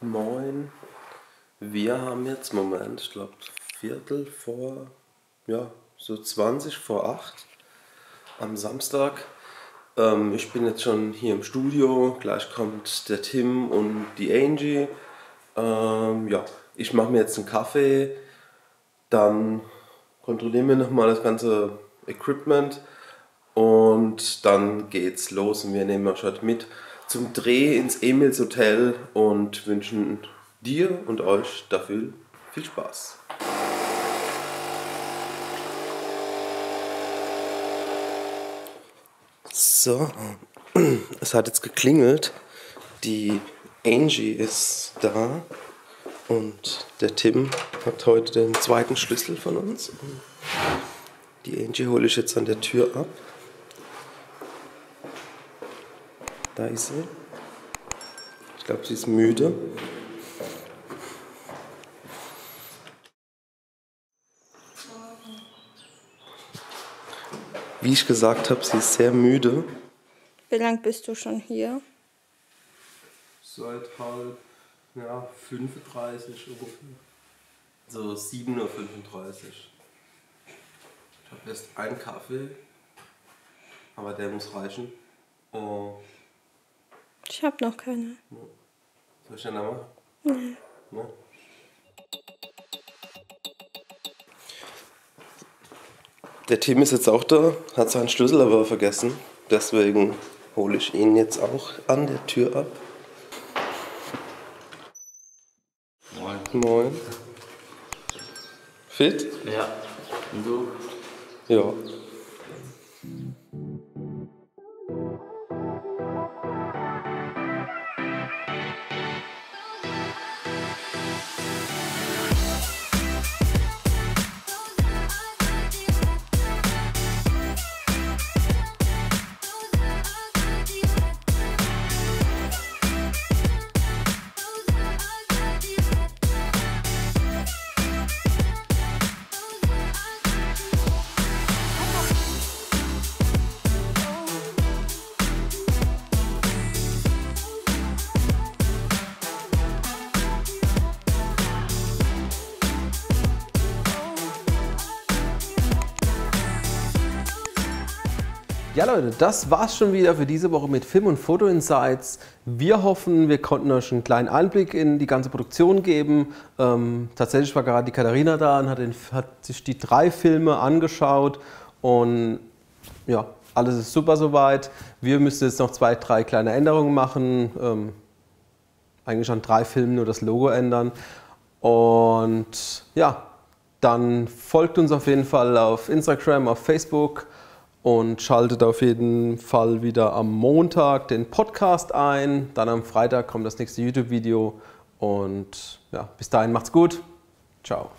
Moin. Wir haben jetzt, Moment, ich glaube Viertel vor, ja, so 20 vor 8 am Samstag. Ähm, ich bin jetzt schon hier im Studio, gleich kommt der Tim und die Angie. Ähm, ja, ich mache mir jetzt einen Kaffee, dann kontrollieren wir nochmal das ganze Equipment und dann geht's los und wir nehmen euch heute mit zum Dreh ins Emils Hotel und wünschen dir und euch dafür viel Spaß. So, es hat jetzt geklingelt. Die Angie ist da und der Tim hat heute den zweiten Schlüssel von uns. Die Angie hole ich jetzt an der Tür ab. Da ist sie. Ich glaube, sie ist müde. Wie ich gesagt habe, sie ist sehr müde. Wie lange bist du schon hier? Seit halb, ja, 35 ungefähr. So 7.35 Uhr. Ich habe erst einen Kaffee, aber der muss reichen. Oh, Ich habe noch keine. soll ich den noch machen? Nee. Ne? Der Tim ist jetzt auch da, hat seinen Schlüssel aber vergessen. Deswegen hole ich ihn jetzt auch an der Tür ab. Moin. Moin. Fit? Ja. Und du? Ja. Ja Leute, das war's schon wieder für diese Woche mit Film und Foto Insights. Wir hoffen, wir konnten euch einen kleinen Einblick in die ganze Produktion geben. Ähm, tatsächlich war gerade die Katharina da und hat, den, hat sich die drei Filme angeschaut und ja, alles ist super soweit. Wir müssen jetzt noch zwei, drei kleine Änderungen machen. Ähm, eigentlich an drei Filmen nur das Logo ändern. Und ja, dann folgt uns auf jeden Fall auf Instagram, auf Facebook und schaltet auf jeden Fall wieder am Montag den Podcast ein. Dann am Freitag kommt das nächste YouTube-Video. Und ja, bis dahin macht's gut. Ciao.